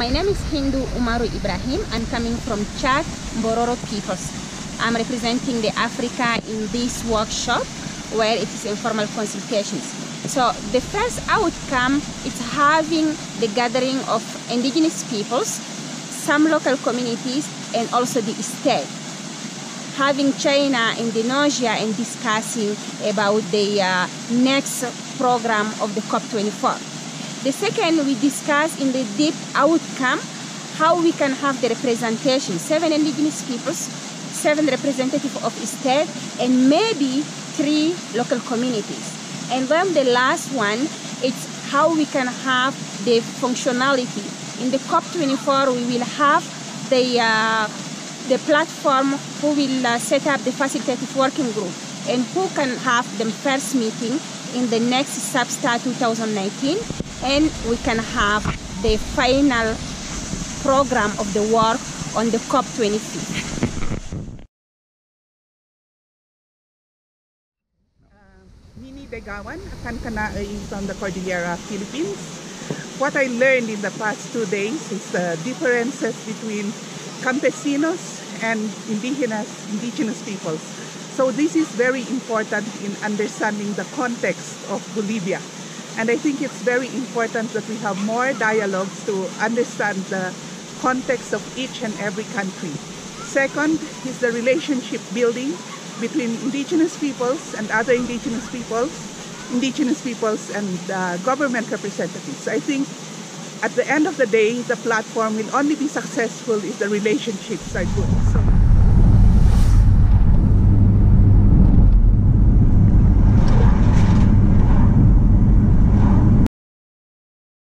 My name is Hindou Oumarou Ibrahim. I'm coming from Chad, Bororo Peoples. I'm representing the Africa in this workshop where it is informal consultations. So the first outcome is having the gathering of indigenous peoples, some local communities, and also the state. Having China, Indonesia, and discussing about the uh, next program of the COP24. The second, we discuss in the deep outcome how we can have the representation, seven indigenous peoples, seven representatives of state, and maybe three local communities. And then the last one, it's how we can have the functionality. In the COP24, we will have the, uh, the platform who will uh, set up the facilitative working group and who can have the first meeting in the next SBSTA 2019 and we can have the final program of the work on the COP25. Uh, Minnie Degawan, Kankanaay from the Cordillera, Philippines. What I learned in the past two days is the differences between campesinos and indigenous, indigenous peoples. So this is very important in understanding the context of Bolivia. And I think it's very important that we have more dialogues to understand the context of each and every country. Second is the relationship building between indigenous peoples and other indigenous peoples, indigenous peoples and uh, government representatives. I think at the end of the day, the platform will only be successful if the relationships are good. So